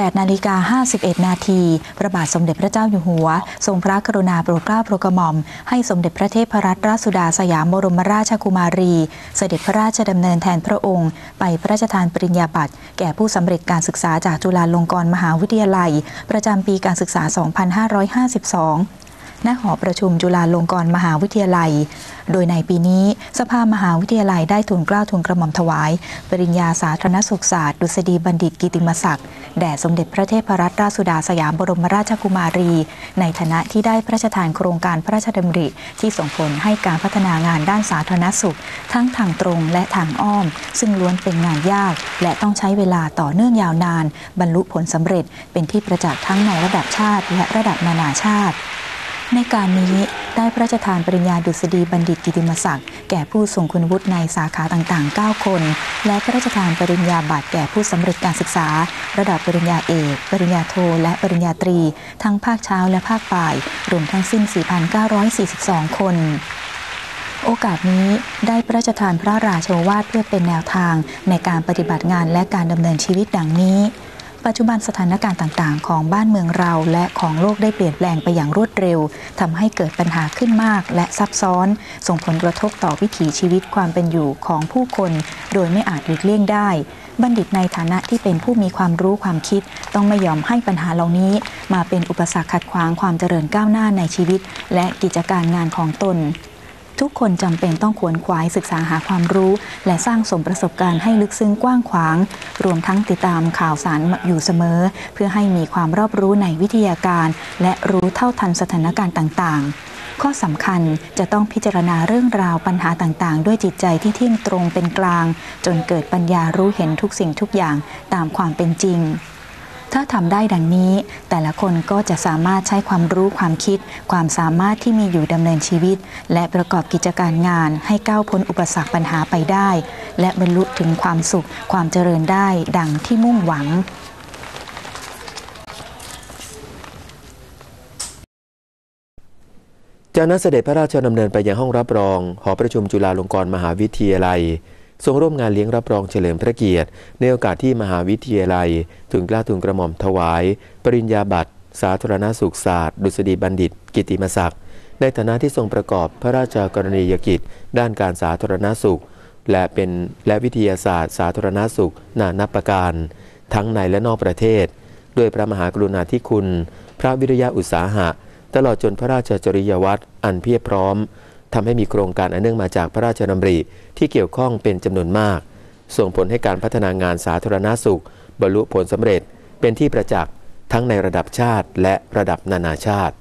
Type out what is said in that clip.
8นาฬิกา51 นาทีพระบาทสมเด็จพระเจ้าอยู่หัว ทรงพระกรุณาโปรดเกล้าโปรดกระหม่อม ให้สมเด็จพระเทพรัตนราชสุดาสยามบรมราชกุมารี เสด็จพระราชดำเนินแทนพระองค์ ไปพระราชทานปริญญาบัตร แก่ผู้สำเร็จการศึกษาจากจุฬาลงกรณ์มหาวิทยาลัย ประจำปีการศึกษา 2552 ณหอประชุมจุฬาลงกรณ์มหาวิทยาลัย โดยในปีนี้สภามหาวิทยาลัยได้ทุนกล้าทุนกระหม่อมถวาย ปริญญาสาธารณสุขศาสตร์ดุษฎีบัณฑิตกิติมศักดิ์แด่สมเด็จพระเทพรัตนราชสุดาสยามบรมราชกุมารี ในฐานะที่ได้พระราชทานโครงการพระราชดำริ ที่ส่งผลให้การพัฒนางานด้านสาธารณสุข ทั้งทางตรงและทางอ้อม ซึ่งล้วนเป็นงานยาก และต้องใช้เวลาต่อเนื่องยาวนาน บรรลุผลสำเร็จเป็นที่ประจักษ์ทั้งในระดับชาติและระดับนานาชาติ ในการนี้ได้พระราชทานปริญญาดุษฎีบัณฑิตกิติมศักดิ์แก่ผู้ทรงคุณวุฒิในสาขาต่างๆ 9 คน และพระราชทานปริญญาบัตรแก่ผู้สำเร็จการศึกษา ระดับปริญญาเอก ปริญญาโท และปริญญาตรี ทั้งภาคเช้าและภาคบ่าย รวมทั้งสิ้น 4,942 คนโอกาสนี้ได้พระราชทานพระราชโอวาทเพื่อเป็นแนวทางในการปฏิบัติงานและการดำเนินชีวิตดังนี้ ปัจจุบันสถานการณ์ต่างๆ ของบ้านเมืองเราและของโลกได้เปลี่ยนแปลงไปอย่างรวดเร็วทำให้เกิดปัญหาขึ้นมากและซับซ้อน ส่งผลกระทบต่อวิถีชีวิตความเป็นอยู่ของผู้คน โดยไม่อาจหลีกเลี่ยงได้ บัณฑิตในฐานะที่เป็นผู้มีความรู้ความคิด ต้องไม่ยอมให้ปัญหาเหล่านี้ มาเป็นอุปสรรคขัดขวางความเจริญก้าวหน้าในชีวิต และกิจการงานของตน ทุกคนจำเป็นต้องขวนขวายศึกษาหาความรู้ และสร้างสมประสบการณ์ให้ลึกซึ้งกว้างขวาง รวมทั้งติดตามข่าวสารอยู่เสมอ เพื่อให้มีความรอบรู้ในวิทยาการ และรู้เท่าทันสถานการณ์ต่างๆข้อสำคัญจะต้องพิจารณาเรื่องราวปัญหาต่างๆ ด้วยจิตใจที่เที่ยงตรงเป็นกลาง จนเกิดปัญญารู้เห็นทุกสิ่งทุกอย่างตามความเป็นจริง ถ้าทำได้ดังนี้ แต่ละคนก็จะสามารถใช้ความรู้ความคิด ความสามารถที่มีอยู่ดำเนินชีวิต และประกอบกิจการงาน ให้ก้าวพ้นอุปสรรคปัญหาไปได้ และบรรลุถึงความสุข ความเจริญได้ดังที่มุ่งหวังจากนั้นเสด็จพระราชดำเนินไปยังห้องรับรอง หอประชุมจุฬาลงกรณ์มหาวิทยาลัย ทรงร่วมงานเลี้ยงรับรองเฉลิมพระเกียรติ ในโอกาสที่มหาวิทยาลัยถึงกล้าทุนกระหม่อมถวาย ปริญญาบัตร สาธารณสุขศาสตร์ ดุษฎีบัณฑิต กิติมศักดิ์ในฐานะที่ทรงประกอบพระราชกรณียกิจ ด้านการสาธารณสุข และเป็นและวิทยาศาสตร์ สาธารณสุข นานับประการ ทั้งในและนอกประเทศ ด้วยพระมหากรุณาธิคุณ พระวิริยะอุตสาหะ ตลอดจนพระราชจริยวัตรอันเพียบพร้อม ทำให้มีโครงการอันเนื่องมาจากพระราชดำริที่เกี่ยวข้องเป็นจำนวนมาก ส่งผลให้การพัฒนางานสาธารณสุข บรรลุผลสำเร็จเป็นที่ประจักษ์ทั้งในระดับชาติและระดับนานาชาติ